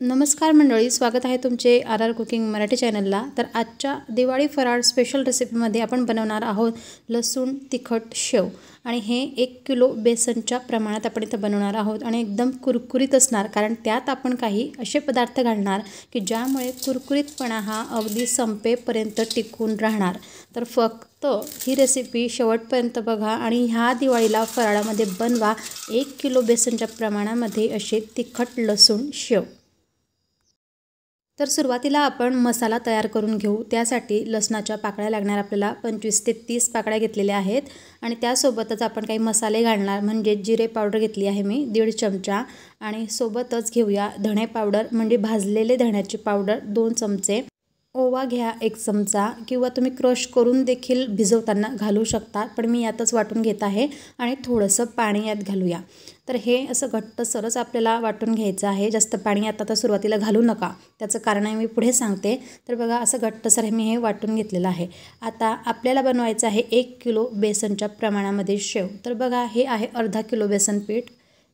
नमस्कार मंडळी स्वागत आहे तुमचे आर आर कुकिंग मराठी चॅनलला. तर आजच्या दिवाळी फराळ स्पेशल रेसिपीमध्ये आपण बनवणार आहोत लसूण तिखट शेव. आणि हे एक किलो बेसनच्या प्रमाणात आपण इथं बनवणार आहोत आणि एकदम कुरकुरीत असणार कारण त्यात आपण काही असे पदार्थ घालणार की ज्यामुळे कुरकुरीतपणा हा अगदी संपेपर्यंत टिकून राहणार. तर फक्त ही रेसिपी शेवटपर्यंत बघा आणि ह्या दिवाळीला फराळामध्ये बनवा एक किलो बेसनच्या प्रमाणामध्ये असे तिखट लसूण शेव. तर सुरुवातीला आपण मसाला तयार करून घेऊ. त्यासाठी लसणाच्या पाकळ्या लागणार आपल्याला पंचवीस ते तीस पाकळ्या घेतलेल्या आहेत. आणि त्यासोबतच आपण काही मसाले घालणार म्हणजे जिरे पावडर घेतली आहे मी दीड चमचा. आणि सोबतच घेऊया धणे पावडर म्हणजे भाजलेले धण्याची पावडर दोन चमचे. ओवा घ्या एक चमचा किंवा तुम्ही क्रश करून देखील भिजवताना घालू शकता पण मी यातच वाटून घेत आहे आणि थोडंसं पाणी यात घालूया. तर हे असं घट्ट सरस आपल्याला वाटून घ्यायचं आहे. जास्त पाणी आता तर सुरुवातीला घालू नका. त्याचं कारण आहे मी पुढे सांगते. तर बघा असं घट्टसर मी हे वाटून घेतलेलं आहे. आता आपल्याला बनवायचं आहे एक किलो बेसनच्या प्रमाणामध्ये शेव. तर बघा हे आहे अर्धा किलो बेसन पीठ.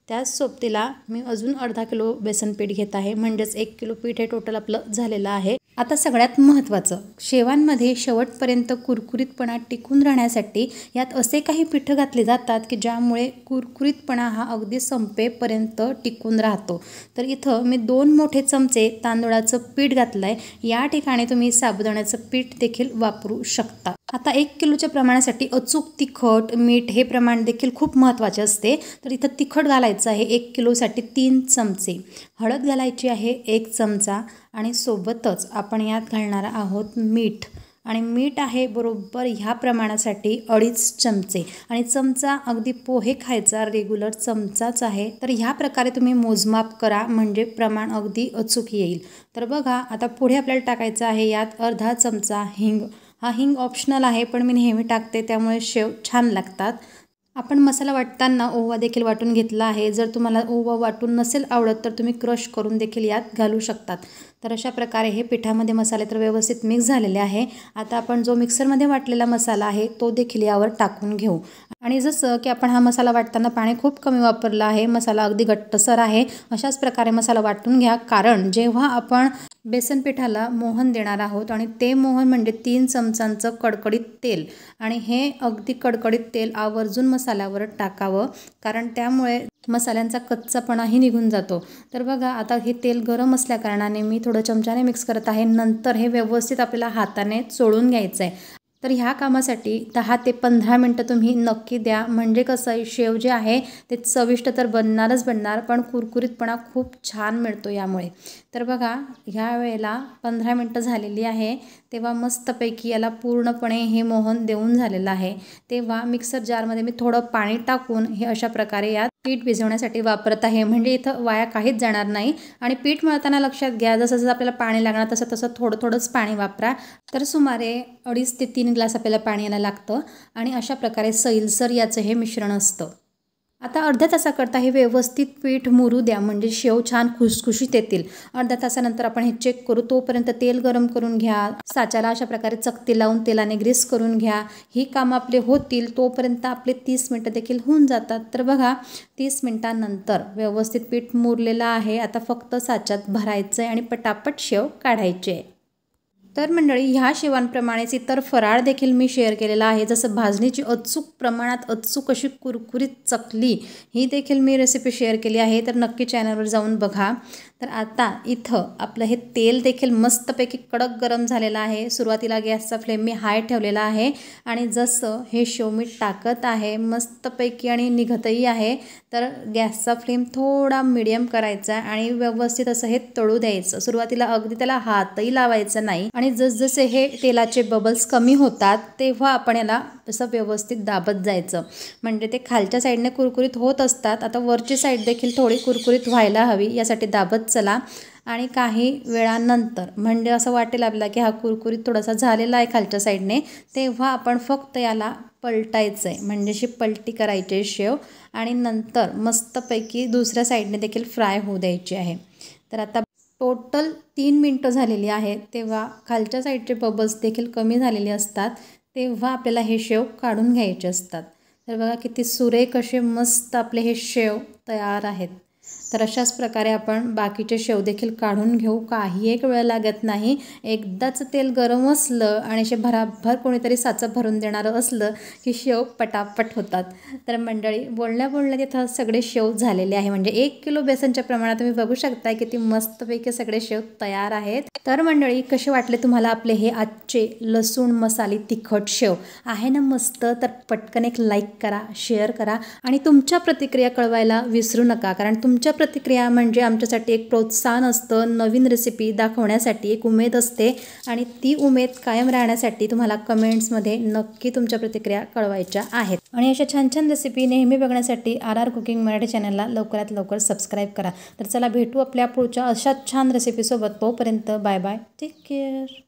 त्याच सोबतीला मी अजून अर्धा किलो बेसन पीठ घेत आहे म्हणजेच एक किलो पीठ हे टोटल आपलं झालेलं आहे. आता सगळ्यात महत्त्वाचं शेवांमध्ये शेवटपर्यंत कुरकुरीतपणा टिकून राहण्यासाठी यात असे काही पिठं घातले जातात की ज्यामुळे कुरकुरीतपणा हा अगदी संपेपर्यंत टिकून राहतो. तर इथं मी दोन मोठे चमचे तांदूळाचं पीठ घातलं आहे या ठिकाणी तुम्ही साबुदाण्याचं पीठ देखील वापरू शकता. आता एक किलोच्या प्रमाणासाठी अचूक तिखट मीठ हे प्रमाण देखील खूप महत्त्वाचे असते. तर इथं तिखट घालायचं आहे एक किलोसाठी तीन चमचे. हळद घालायची आहे एक चमचा आणि सोबतच आपण यात घालणार आहोत मीठ. आणि मीठ आहे बरोबर ह्या प्रमाणासाठी अडीच चमचे. आणि चमचा अगदी पोहे खायचा रेग्युलर चमचाच आहे. तर ह्या प्रकारे तुम्ही मोजमाप करा म्हणजे प्रमाण अगदी अचूक येईल. तर बघा आता पुढे आपल्याला टाकायचं आहे यात अर्धा चमचा हिंग. हा हिंग ऑप्शनल आहे पण मी नेहमी टाकते त्यामुळे शेव छान लागतात. आपण मसाला वाटताना ओवा देखील वाटून घेतला आहे. जर तुम्हाला ओवा वाटून नसेल आवडत तर तुम्ही क्रश करून देखील यात घालू शकतात. तर अशा प्रकारे हे पिठामध्ये मसाले तर व्यवस्थित मिक्स झालेले आहे. आता आपण जो मिक्सरमध्ये वाटलेला मसाला आहे तो देखील यावर टाकून घेऊ. आणि जसं की आपण हा मसाला वाटताना पाणी खूप कमी वापरलं आहे मसाला अगदी घट्टसर आहे अशाच प्रकारे मसाला वाटून घ्या. कारण जेव्हा आपण बेसन पिठाला मोहन देणार आहोत आणि ते मोहन म्हणजे तीन चमचांचं कडकडीत तेल. आणि हे अगदी कडकडीत तेल आवर्जून मसाल्यावर टाकावं कारण त्यामुळे मसाल्यांचा कच्चापणाही निघून जातो. तर बघा आता हे तेल गरम असल्याकारणाने मी थोडं चमच्याने मिक्स करत आहे. नंतर हे व्यवस्थित आपल्याला हाताने चोळून घ्यायचं आहे तर ह्या कामासाठी दहा ते पंधरा मिनटं तुम्ही नक्की द्या. म्हणजे कसं आहे शेव जे आहे ते चविष्ट तर बनणारच बनणार पण कुरकुरीतपणा खूप छान मिळतो यामुळे. तर बघा ह्या वेळेला पंधरा मिनटं झालेली आहे. तेव्हा मस्तपैकी याला पूर्णपणे हे मोहन देऊन झालेलं आहे. तेव्हा मिक्सर जारमध्ये मी थोडं पाणी टाकून हे अशा प्रकारे यात पीठ भिजवण्यासाठी वापरत आहे. म्हणजे इथं वाया काहीच जाणार नाही. आणि पीठ मळताना लक्षात घ्या जसं जसं आपल्याला पाणी लागणार तसं तसं थोडं थोडंच पाणी वापरा. तर सुमारे अडीच ते तीन ग्लास आपल्याला पाणी यायला लागतं. आणि अशा प्रकारे सैलसर याचं हे मिश्रण असतं. आता अर्ध्या तासाकरता हे व्यवस्थित पीठ मुरू द्या. म्हणजे शेव छान खुसखुशीत येतील. अर्ध्या तासानंतर आपण हे चेक करू. तोपर्यंत तेल गरम करून घ्या. साच्याला अशा प्रकारे चकती लावून तेलाने ग्रीस करून घ्या. ही कामं आपले होतील. तोपर्यंत आपले तीस मिनटं देखील होऊन जातात. तर बघा तीस मिनटानंतर व्यवस्थित पीठ मुरलेलं आहे. आता फक्त साच्यात भरायचं आहे आणि पटापट शेव काढायचे. आहे तर मंडळी ह्या शेवांप्रमाणेच इतर फराळ देखील मी शेअर केलेला आहे. जसं भाजणीची अचूक प्रमाणात अचूक अशी कुरकुरीत चकली ही देखील मी रेसिपी शेअर केली आहे. तर नक्की चॅनलवर जाऊन बघा. तर आता इथं आपलं हे तेल देखील मस्तपैकी कडक गरम झालेलं आहे. सुरुवातीला गॅसचा फ्लेम मी हाय ठेवलेला आहे आणि जसं हे शेव मी टाकत आहे मस्तपैकी आणि निघतही आहे. तर गॅसचा फ्लेम थोडा मिडियम करायचा आणि व्यवस्थित असं हे तळू द्यायचं. सुरुवातीला अगदी त्याला हातही लावायचा नाही आणि जसजसे हे तेलाचे बबल्स कमी होतात तेव्हा आपण याला असं व्यवस्थित दाबत जायचं. म्हणजे ते खालच्या साईडने कुरकुरीत होत असतात. आता वरची साईड देखील थोडी कुरकुरीत व्हायला हवी यासाठी दाबत चला. आणि काही वेळानंतर म्हणजे असं वाटेल आपल्याला की हा कुरकुरीत थोडासा झालेला आहे खालच्या साईडने तेव्हा आपण फक्त याला पलटायचं आहे म्हणजे अशी पलटी करायची आहे शेव आणि नंतर मस्तपैकी दुसऱ्या साईडने देखील फ्राय होऊ द्यायची आहे. तर आता टोटल तीन मिनटं झालेली आहेत. तेव्हा खालच्या साईडचे बबल्स देखील कमी झालेले असतात. तेव्हा आपल्याला हे शेव काढून घ्यायचे असतात. तर बघा किती सुरेख असे मस्त आपले हे शेव तयार आहेत. तर अशाच प्रकारे आपण बाकीचे शेव देखील काढून घेऊ. काही एक वेळ लागत नाही. एकदाच तेल गरम असलं आणि असे भराभर कोणीतरी साचं भरून देणारं असलं की शेव पटापट होतात. तर मंडळी बोलण्या बोलण्यात इथं सगळे शेव झालेले आहे. म्हणजे एक किलो बेसनच्या प्रमाणात तुम्ही बघू शकता की ती मस्तपैकी सगळे शेव तयार आहेत. तर मंडळी कसे वाटले तुम्हाला आपले हे आजचे लसूण मसाले तिखट शेव? आहे ना मस्त? तर पटकन एक लाईक करा शेअर करा आणि तुमच्या प्रतिक्रिया कळवायला विसरू नका. कारण तुमच्या प्रतिक्रिया म्हणजे आमच्यासाठी एक प्रोत्साहन असतं नवीन रेसिपी दाखवण्यासाठी एक उमेद असते आणि ती उमेद कायम राहण्यासाठी तुम्हाला कमेंट्समध्ये नक्की तुमच्या प्रतिक्रिया कळवायच्या आहेत. आणि अशा छान छान रेसिपी नेहमी बघण्यासाठी आर आर कुकिंग मराठी चॅनलला लवकरात लवकर सबस्क्राईब करा. तर चला भेटू आपल्या पुढच्या अशाच छान रेसिपीसोबत तोपर्यंत बाय बाय टेक केअर